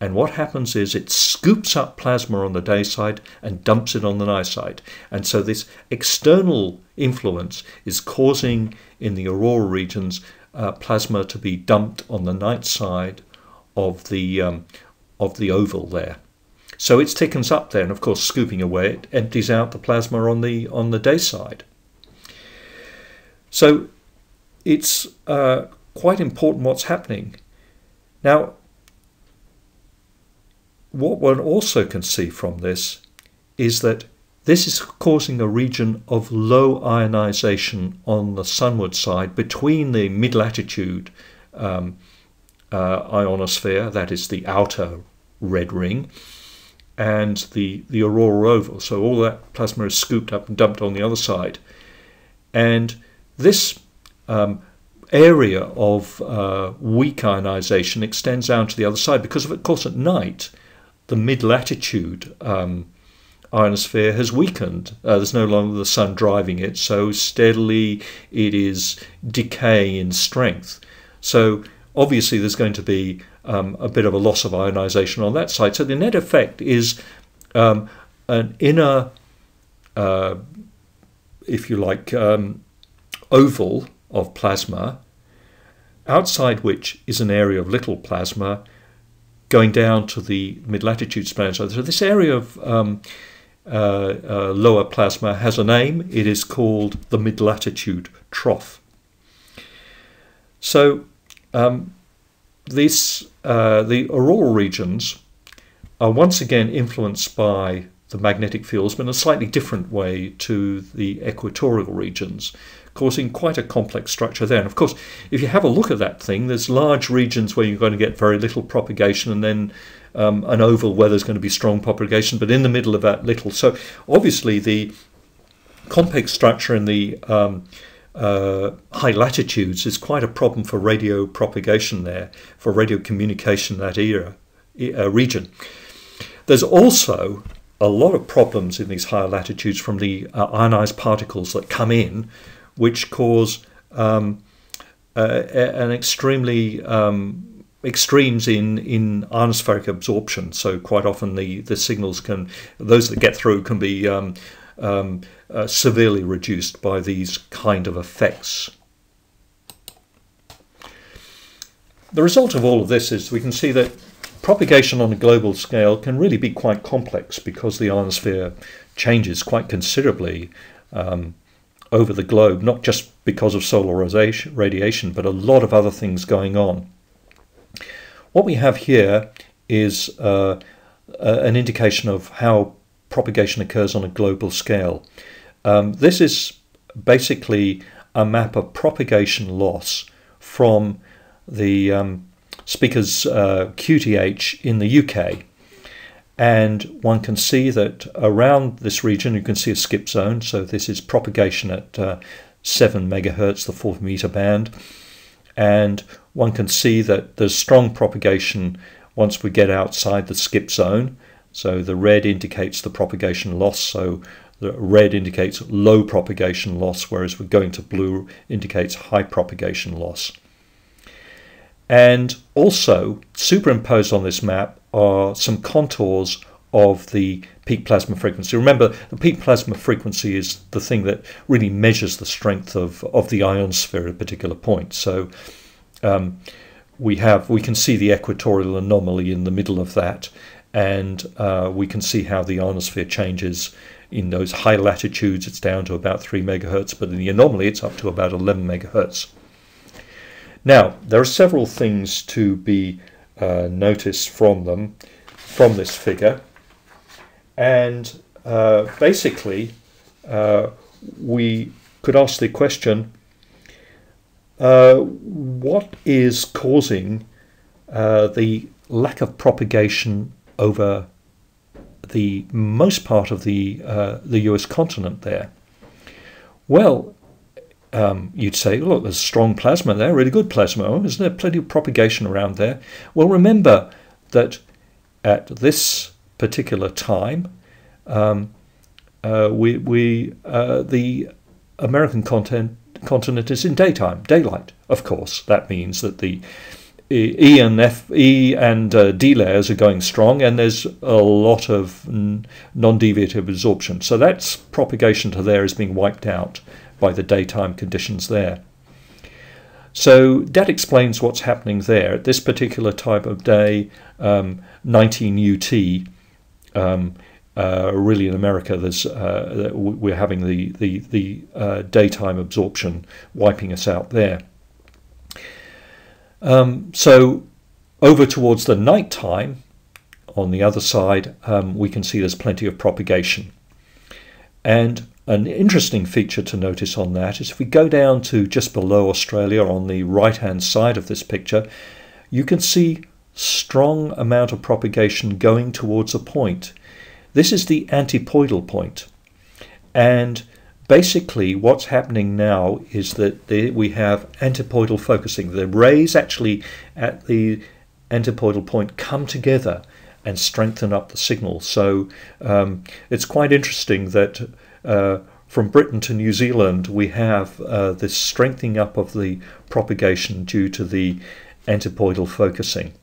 And what happens is it scoops up plasma on the day side and dumps it on the night side. And so this external influence is causing in the aurora regions uh, plasma to be dumped on the night side of the um, of the oval there. So it thickens up there, and of course, scooping away, it empties out the plasma on the on the day side. So it's uh, quite important what's happening. Now, what one also can see from this is that this is causing a region of low ionization on the sunward side between the mid latitude um, uh, ionosphere, that is the outer red ring, and the, the aurora oval. So all that plasma is scooped up and dumped on the other side. And this um, area of uh, weak ionization extends out to the other side because, of course, at night, the mid latitude um, ionosphere has weakened. Uh, there's no longer the sun driving it, so steadily it is decaying in strength. So obviously there's going to be um, a bit of a loss of ionization on that side. So the net effect is um, an inner, uh, if you like, um, oval of plasma, outside which is an area of little plasma going down to the mid-latitude span. So this area of um, uh, uh, lower plasma has a name. It is called the mid-latitude trough. So um, this, uh, the auroral regions are once again influenced by the magnetic fields, but in a slightly different way to the equatorial regions, causing quite a complex structure there. And of course, if you have a look at that thing, there's large regions where you're going to get very little propagation, and then um, an oval where there's going to be strong propagation, but in the middle of that little. So obviously, the complex structure in the um, uh, high latitudes is quite a problem for radio propagation there, for radio communication in that era, uh, region. There's also a lot of problems in these higher latitudes from the uh, ionized particles that come in, which cause um, uh, an extremely um, extremes in in ionospheric absorption. So quite often the the signals can those that get through can be um, um, uh, severely reduced by these kind of effects. The result of all of this is we can see that propagation on a global scale can really be quite complex because the ionosphere changes quite considerably um, over the globe, not just because of solar radiation, but a lot of other things going on. What we have here is uh, an indication of how propagation occurs on a global scale. Um, this is basically a map of propagation loss from the um, speaker's uh, QTH in the UK. And one can see that around this region, you can see a skip zone. So this is propagation at uh, 7 megahertz, the 4 meter band. And one can see that there's strong propagation once we get outside the skip zone. So the red indicates the propagation loss. So the red indicates low propagation loss, whereas we're going to blue indicates high propagation loss. And also superimposed on this map are some contours of the peak plasma frequency. Remember, the peak plasma frequency is the thing that really measures the strength of, of the ionosphere at a particular point. So um, we have we can see the equatorial anomaly in the middle of that, and uh, we can see how the ionosphere changes in those high latitudes. It's down to about three megahertz, but in the anomaly, it's up to about 11 megahertz. Now, there are several things to be uh, noticed from them, from this figure, and uh, basically, uh, we could ask the question uh, what is causing uh, the lack of propagation over the most part of the uh, the US continent there? Well, um, you'd say, look, there's strong plasma there, really good plasma. Oh, isn't there plenty of propagation around there? Well, remember that at this particular time, um, uh, we, we uh, the American content, continent is in daytime, daylight. Of course, that means that the E and F, E and uh, D layers are going strong, and there's a lot of non-deviative absorption. So that's propagation to there is being wiped out by the daytime conditions there. So that explains what's happening there. At this particular type of day, um, 19 UT, um, uh, really in America, there's uh, we're having the the the uh, daytime absorption wiping us out there. Um, so over towards the night time, on the other side, um, we can see there's plenty of propagation. And an interesting feature to notice on that is if we go down to just below Australia on the right hand side of this picture, you can see strong amount of propagation going towards a point. This is the antipodal point. And basically what's happening now is that the, we have antipodal focusing. The rays actually at the antipodal point come together and strengthen up the signal. So um, it's quite interesting that uh, from Britain to New Zealand we have uh, this strengthening up of the propagation due to the antipodal focusing.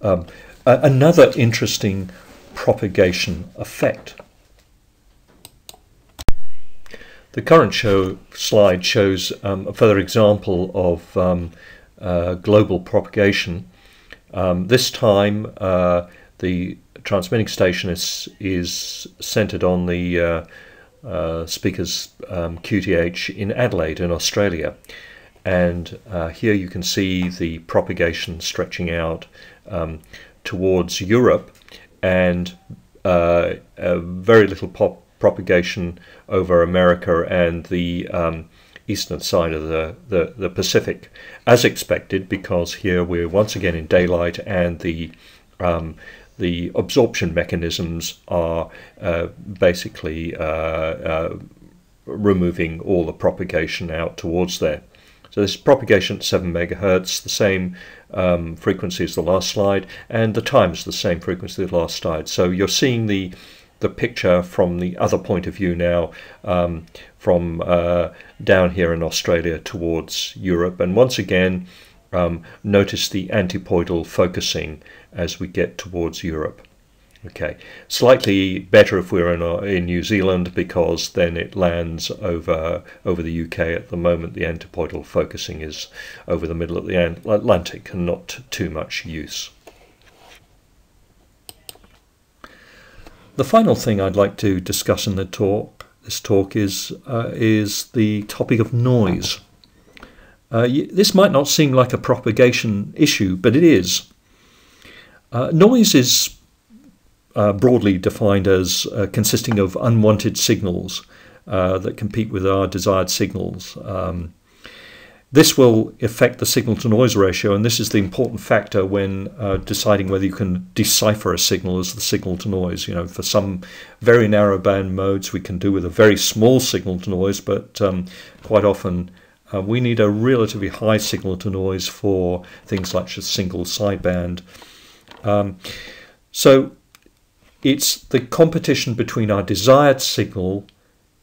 Um, another interesting propagation effect The current show slide shows um, a further example of um, uh, global propagation. Um, this time uh, the transmitting station is, is centered on the uh, uh speaker's QTH um, in Adelaide in Australia. And uh, here you can see the propagation stretching out um, towards Europe and uh, very little pop propagation over America and the um, eastern side of the, the, the, Pacific, as expected, because here we're once again in daylight and the um, the absorption mechanisms are uh, basically uh, uh, removing all the propagation out towards there. So this propagation at 7 megahertz, the same um, frequency as the last slide, and the time is the same frequency as the last slide. So you're seeing the the picture from the other point of view now, um, from uh, down here in Australia towards Europe. And once again, um, notice the antipodal focusing as we get towards Europe. Okay, slightly better if we're in, uh, in New Zealand because then it lands over over the UK. At the moment, the antipodal focusing is over the middle of the Atlantic and not too much use. The final thing I'd like to discuss in the talk, this talk, is uh, is the topic of noise. Uh, this might not seem like a propagation issue, but it is. Uh, noise is uh, broadly defined as uh, consisting of unwanted signals uh, that compete with our desired signals. Um, this will affect the signal to noise ratio, and this is the important factor when uh, deciding whether you can decipher a signal as the signal to noise. You know, for some very narrow band modes, we can do with a very small signal to noise, but um, quite often uh, we need a relatively high signal to noise for things like a single sideband. Um, so it's the competition between our desired signal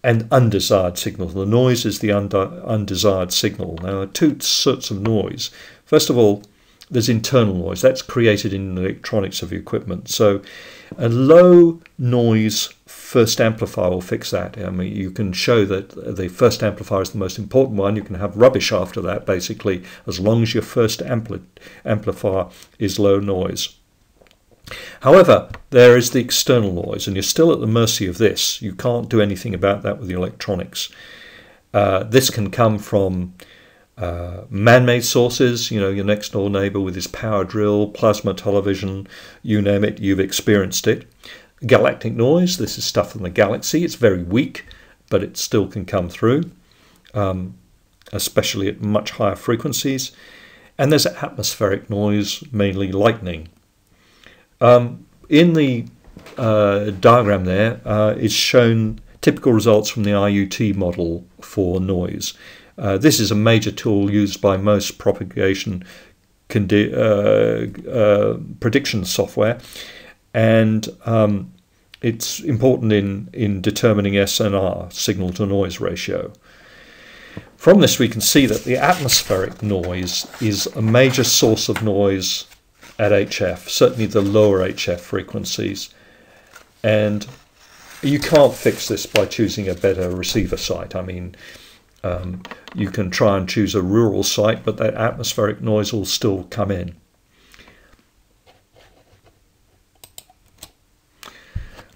and undesired signal. The noise is the undesired signal. Now, there are two sorts of noise. First of all, there's internal noise that's created in the electronics of the equipment. So a low noise first amplifier will fix that. I mean, you can show that the first amplifier is the most important one. You can have rubbish after that, basically, as long as your first ampli amplifier is low noise. However, there is the external noise, and you're still at the mercy of this. You can't do anything about that with the electronics. Uh, this can come from uh, man-made sources, you know, your next door neighbor with his power drill, plasma television, you name it, you've experienced it. Galactic noise, this is stuff from the galaxy. It's very weak, but it still can come through, um, especially at much higher frequencies. And there's atmospheric noise, mainly lightning. Um, in the uh, diagram there uh, is shown typical results from the IUT model for noise. Uh, this is a major tool used by most propagation uh, uh, prediction software, and um, it's important in, in determining SNR, signal to noise ratio. From this, we can see that the atmospheric noise is a major source of noise at HF, certainly the lower HF frequencies. And you can't fix this by choosing a better receiver site. I mean, um, you can try and choose a rural site, but that atmospheric noise will still come in.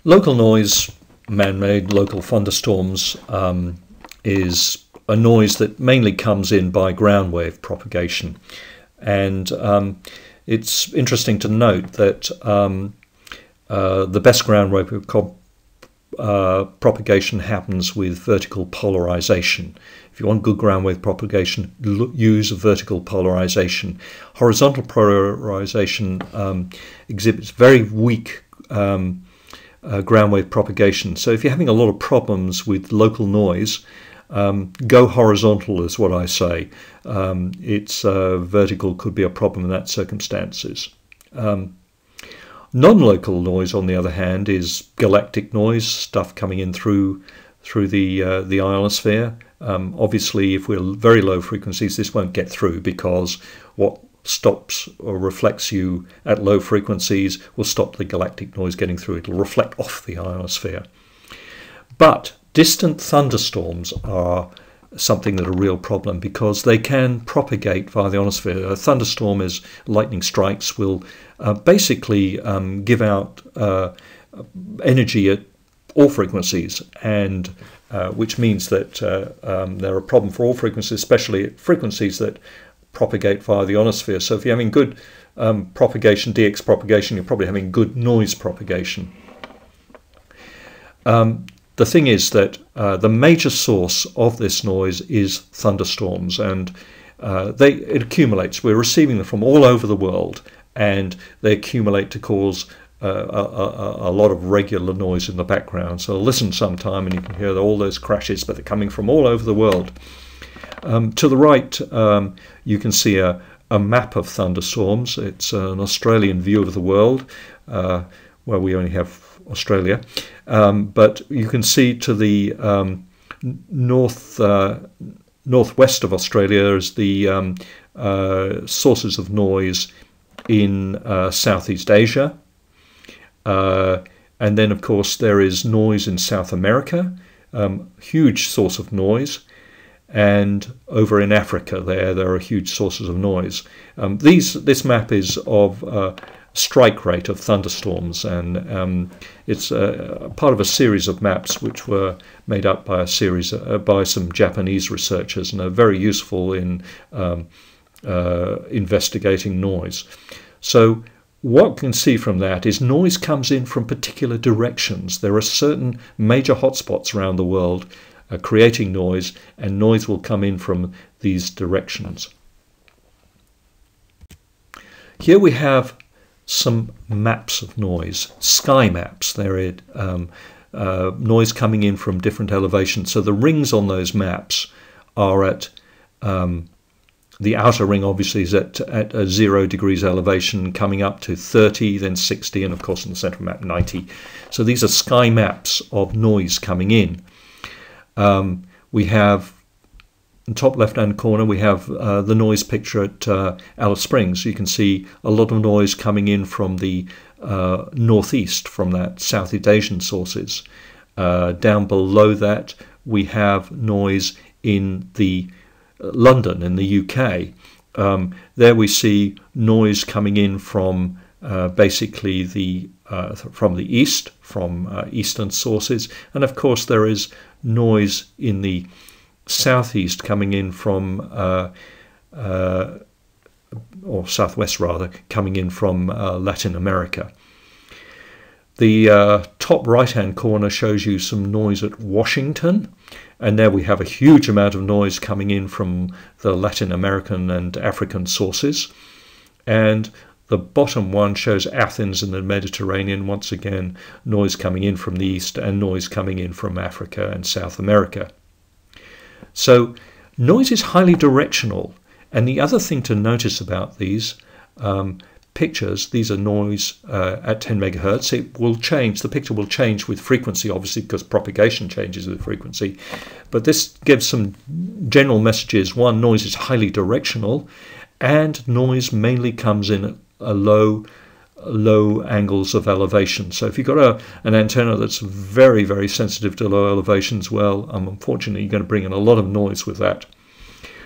Local noise, man-made local thunderstorms, um, is a noise that mainly comes in by ground wave propagation. And um, it's interesting to note that um, uh, the best ground wave uh, propagation happens with vertical polarization. If you want good ground wave propagation, use vertical polarization. Horizontal polarization um, exhibits very weak um, uh, ground wave propagation. So if you're having a lot of problems with local noise, um, go horizontal is what I say. Um, it's uh, vertical could be a problem in that circumstances. Um, Non-local noise, on the other hand, is galactic noise, stuff coming in through through the uh, the ionosphere. Um, obviously, if we're very low frequencies, this won't get through because what stops or reflects you at low frequencies will stop the galactic noise getting through. It'll reflect off the ionosphere. But distant thunderstorms are something that are a real problem because they can propagate via the ionosphere. A thunderstorm is lightning strikes will uh, basically um, give out uh, energy at all frequencies and uh, which means that uh, um, they're a problem for all frequencies, especially at frequencies that propagate via the ionosphere. So if you're having good um, propagation, DX propagation, you're probably having good noise propagation. Um, the thing is that uh, the major source of this noise is thunderstorms, and uh, they it accumulates. We're receiving them from all over the world, and they accumulate to cause uh, a, a, a, lot of regular noise in the background. So listen sometime, and you can hear all those crashes, but they're coming from all over the world. Um, to the right, um, you can see a, a, map of thunderstorms. It's an Australian view of the world, uh, where we only have Australia. Um, but you can see to the um, north uh, northwest of Australia is the um, uh, sources of noise in uh, Southeast Asia. Uh, and then, of course, there is noise in South America, um, huge source of noise. And over in Africa, there there are huge sources of noise. Um, these this map is of uh, strike rate of thunderstorms, and um, it's a, part of a series of maps which were made up by a series uh, by some Japanese researchers and are very useful in um, uh, investigating noise. So what we can see from that is noise comes in from particular directions. There are certain major hotspots around the world uh, creating noise, and noise will come in from these directions. Here we have some maps of noise, sky maps. There um, uh, noise coming in from different elevations. So the rings on those maps are at um, the outer ring obviously is at, at a zero degrees elevation, coming up to 30, then 60, and of course in the central map 90. So these are sky maps of noise coming in. Um, we have top left hand corner, we have uh, the noise picture at uh, Alice Springs. You can see a lot of noise coming in from the uh, northeast, from that Southeast Asian sources. Uh, down below that, we have noise in the uh, London, in the UK. Um, there we see noise coming in from uh, basically the from the east, from eastern sources, and of course there is noise in the southeast coming in from, uh, uh, or southwest rather, coming in from uh, Latin America. The uh, top right hand corner shows you some noise at Washington, and there we have a huge amount of noise coming in from the Latin American and African sources. And the bottom one shows Athens in the Mediterranean, once again, noise coming in from the east and noise coming in from Africa and South America. So noise is highly directional. And the other thing to notice about these um, pictures, these are noise uh, at 10 megahertz. It will change, the picture will change with frequency, obviously, because propagation changes with frequency. But this gives some general messages. One, noise is highly directional, and noise mainly comes in a low low angles of elevation. So if you've got a, an antenna that's very, very sensitive to low elevations, well, um, unfortunately, going to bring in a lot of noise with that.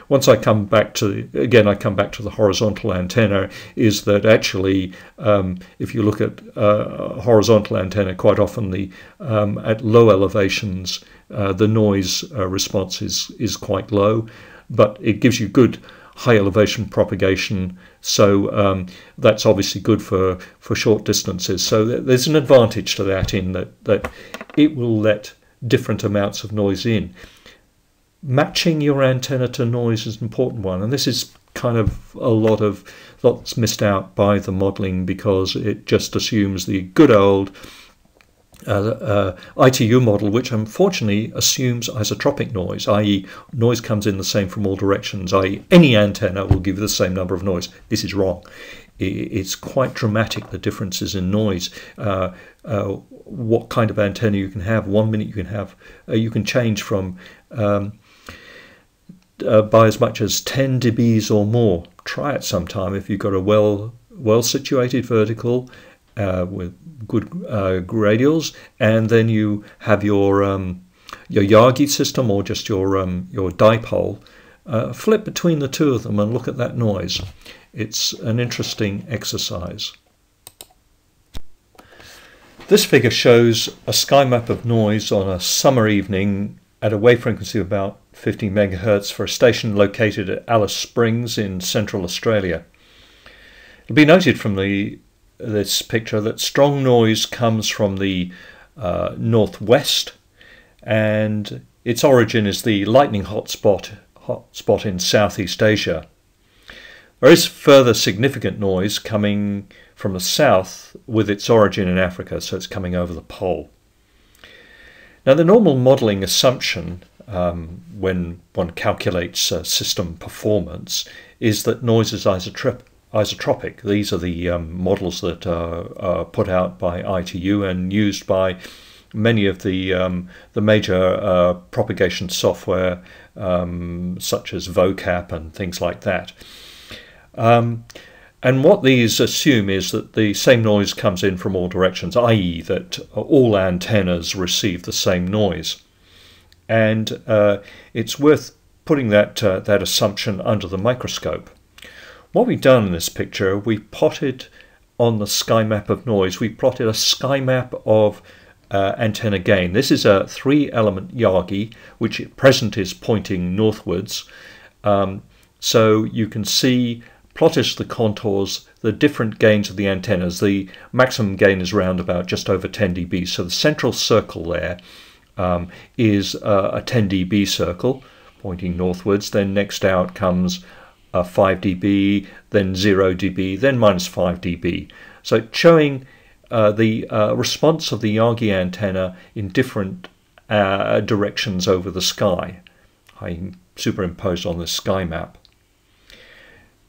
Once I come back to, again, I come back to the horizontal antenna, is that actually, um, if you look at uh, horizontal antenna, quite often the um, at low elevations, uh, the noise uh, response is, is quite low, but it gives you good high elevation propagation. So um, that's obviously good for, for short distances. So there's an advantage to that in that, that it will let different amounts of noise in. Matching your antenna to noise is an important one, and this is kind of a lot of lots missed out by the modeling because it just assumes the good old uh, uh, ITU model, which unfortunately assumes isotropic noise, i.e., noise comes in the same from all directions, i.e., any antenna will give you the same number of noise. This is wrong. It's quite dramatic the differences in noise. Uh, uh, what kind of antenna you can have? One minute you can have, uh, you can change from um, by as much as 10 dBs or more. Try it sometime if you've got a well well situated vertical uh, with good uh, radials, and then you have your um, your Yagi system or just your um, your dipole. Uh, flip between the two of them and look at that noise. It's an interesting exercise. This figure shows a sky map of noise on a summer evening at a wave frequency of about 50 megahertz for a station located at Alice Springs in central Australia. It'll be noted from the this picture that strong noise comes from the uh, northwest and its origin is the lightning hotspot hotspot in Southeast Asia. There is further significant noise coming from the south with its origin in Africa, so it's coming over the pole. Now, the normal modelling assumption um, when one calculates uh, system performance is that noise is isotropic isotropic. These are the um, models that are, are, put out by ITU and used by many of the um, the major uh, propagation software, um, such as VOACAP and things like that. Um, and what these assume is that the same noise comes in from all directions, i.e., that all antennas receive the same noise. And uh, it's worth putting that uh, that assumption under the microscope. What we've done in this picture, we plotted on the sky map of noise, we plotted a sky map of uh, antenna gain. This is a three element Yagi, which at present is pointing northwards. Um, so you can see plotted the contours, the different gains of the antennas. The maximum gain is around about just over 10 dB. So the central circle there um, is uh, a 10 dB circle pointing northwards. Then next out comes uh, 5 dB, then 0 dB, then minus 5 dB. So showing uh, the uh, response of the Yagi antenna in different uh, directions over the sky. I superimposed on the sky map.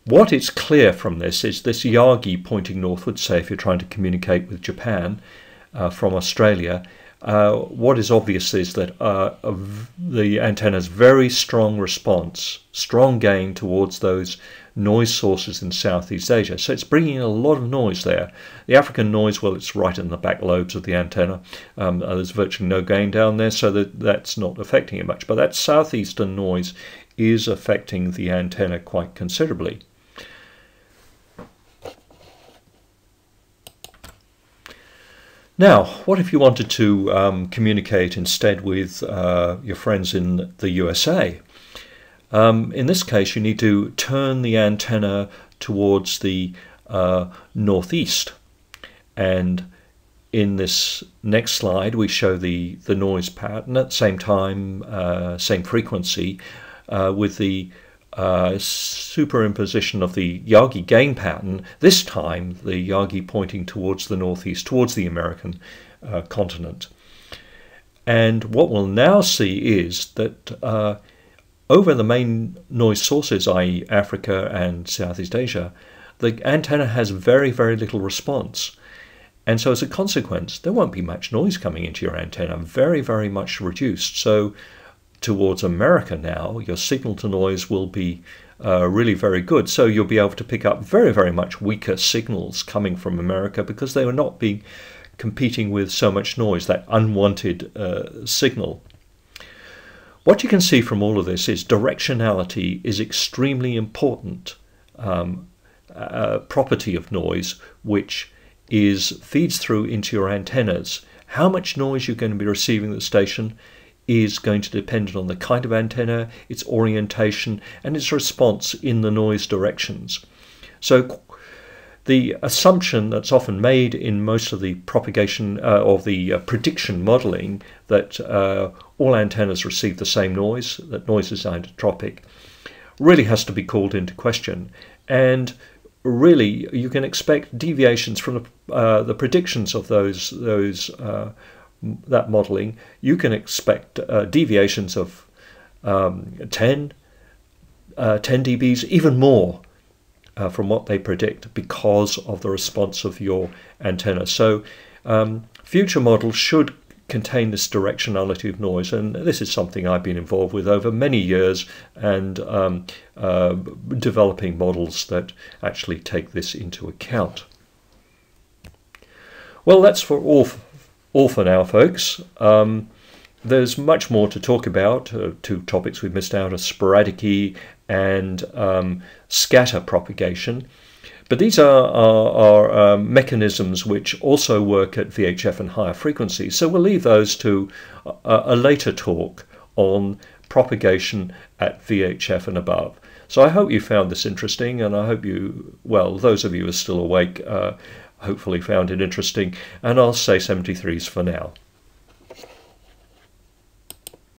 What is clear from this is this Yagi pointing northward, say if you're trying to communicate with Japan uh, from Australia, uh, what is obvious is that uh, the antenna's very strong response, strong gain towards those noise sources in Southeast Asia. So it's bringing a lot of noise there. The African noise, well, it's right in the back lobes of the antenna. Um, uh, there's virtually no gain down there, so that, that's not affecting it much. But that southeastern noise is affecting the antenna quite considerably. Now, what if you wanted to um, communicate instead with uh, your friends in the USA? Um, in this case, you need to turn the antenna towards the uh, northeast. And in this next slide, we show the, the noise pattern at the same time, uh, same frequency, uh, with the uh, superimposition of the Yagi gain pattern, this time the Yagi pointing towards the northeast, towards the American uh, continent. And what we'll now see is that uh, over the main noise sources, i.e., Africa and Southeast Asia, the antenna has very, very little response. And so, as a consequence, there won't be much noise coming into your antenna, very, very much reduced. So, towards America now, your signal to noise will be uh, really very good. So you'll be able to pick up very, very much weaker signals coming from America because they are not being competing with so much noise, that unwanted uh, signal. What you can see from all of this is directionality is extremely important um, uh, property of noise, which is feeds through into your antennas. How much noise you're going to be receiving at the station is going to depend on the kind of antenna, its orientation, and its response in the noise directions. So the assumption that's often made in most of the propagation uh, of the uh, prediction modeling that uh, all antennas receive the same noise, that noise is isotropic, really has to be called into question. And really, you can expect deviations from the, uh, the predictions of those those uh, that modeling, you can expect uh, deviations of um, 10, uh, 10 dBs, even more uh, from what they predict because of the response of your antenna. So um, future models should contain this directionality of noise, and this is something I've been involved with over many years and um, uh, developing models that actually take this into account. Well, that's for all all for now, folks. Um, there's much more to talk about. Uh, two topics we've missed out are sporadic and um, scatter propagation. But these are, are, are um, mechanisms which also work at VHF and higher frequencies. So we'll leave those to a, a later talk on propagation at VHF and above. So I hope you found this interesting, and I hope you, well, those of you who are still awake, uh, hopefully found it interesting, and I'll say 73s for now.